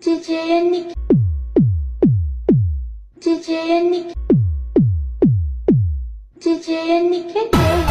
Ciceye nik. Ciceye nik. Ciceye nik.